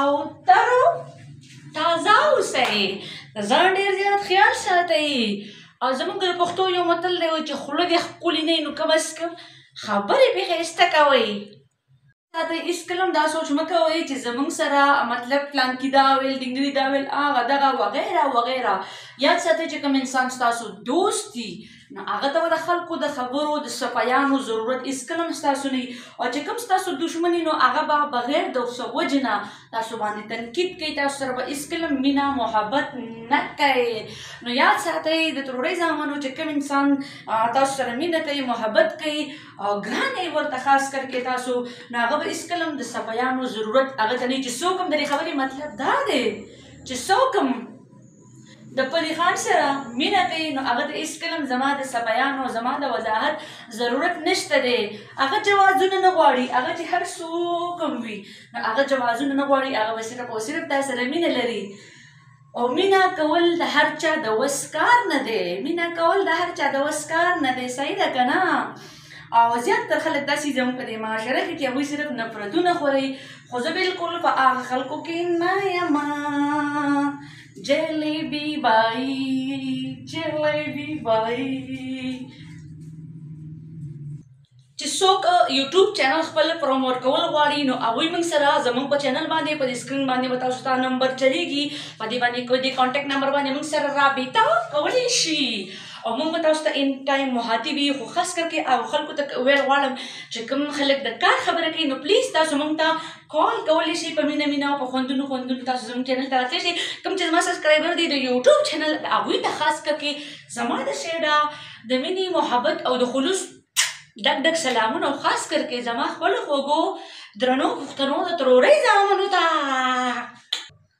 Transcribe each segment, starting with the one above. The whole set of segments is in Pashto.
او تر تازه اوسئ ځان ډیر زیات خیال ساتئ او زموږ د پښتو یو متل دی چې خوله دې ښکلې نه نو کم از کم خبرې به ښایسته کوئ تاسو هیڅ کله دا سوچ مه کوئ چې زموږ سره مطلب پلان کې دا ویل ډنګري دا ویل هغه دغه وغیره وغیره یاد ساتئ چې کوم انسان ستاسو دوست دي نو هغه ته د خلکو د خبرو د سپایانو ضرورت هیڅکله هم ستاسو نه او چې کوم ستاسو دښمني نو هغه به بغیر د څه وجې نه تاسو باندې تنقید کوي تاسو سره به هیڅکله مینه محبت نه کوي نو یاد ساتئ د ترورۍ زامنو چې کوم انسان تاسو سره مینه کوي محبت کوي او ګران یې ورته خاص کر کې تاسو نو هغه به هیڅکله هم د سپایانو ضرورت هغه ته نه چې څوک هم د دې خبرې مطلب دا دی چې څوک هم د پلي خان سره مینه کوي نو هغه ته هیڅ کلم زما د سبیان او زما د وضاحت ضرورت نشته دی هغه جوازونه نه غواړي هغه چې هر څوک هم وي نو هغه جوازونه نه غواړي هغه به صرف او صرف تا سره مینه لري او مینا کول د هر چا د وس کار نه دی مینا کول د هر چا د وس کار نه دی صحیح ده که نه او زیات تر خلک داسې زموږ په دې معاشره کې چې هغوی صرف نفرتونه خوري خو زه بالکل په هغه خلکو کې نه یم جلیبي بایی جلیبي بایی چې څوک یوټیوب چینل خپل پروموټ کول غواړي نو هغوی موږ سره زموږ په چینل باندې په سکرین باندې به تاسو ته نمبر چلیږي په دې باندې کوئی دې کانټیکټ نمبر باندې موږ سره رابطه کولی شي او موږ به تاسو ته ان ټایم محاتی وي خو خاص کر کې هغه خلکو ته ویل غواړم چې کوم خلک د کار خبره کوي نو پلیز تاسو موږ ته کال کولی شي په مینه مینه او په خوندونو خوندونو تاسو زموږ چینل ته راتلی شي کوم چې زما سبسکرایبر دی د یوټیوب چینل هغوی ته خاص کر کې زما د سیډا د مینې محبت او د خلوص ډک ډک سلامونه او خاص کر کې زما خپل خوږو درنو پښتنو د ترورۍ زامنو ته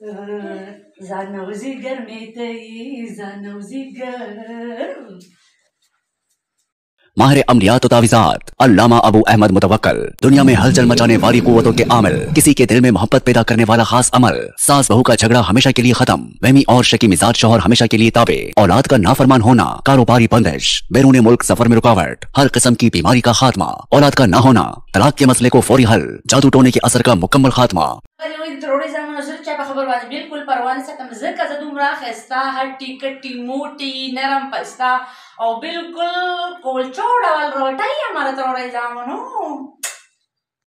जानव जी जिगर में तो जानव जी जिगर माहिर अमलियात तो तावीज़ात अल्लामा अबू अहमद मुतवक्कल दुनिया में हलचल मचाने वाली कुतों के आमिल किसी के दिल में मोहब्बत पैदा करने वाला खास अमल सास बहू का झगड़ा हमेशा के लिए खत्म वहमी और शकी मिजाज शोहर हमेशा के लिए ताबे औलाद का नाफरमान होना कारोबारी बंदिश बैरून मुल्क सफर में रुकावट हर किस्म की बीमारी का खात्मा औलाद का न होना तलाक के मसले को फौरी हल जादू टोने के असर का मुकम्मल खात्मा خپلې ورځې تر وړې زمونږ زر چا په خبر باندې بالکل پروا نه ساتم ځکه زه دومره ښایسته هټي کټي موټي نرم پایسته او بالکل کولچو ډول روټۍ یم هله تر وړې زامنو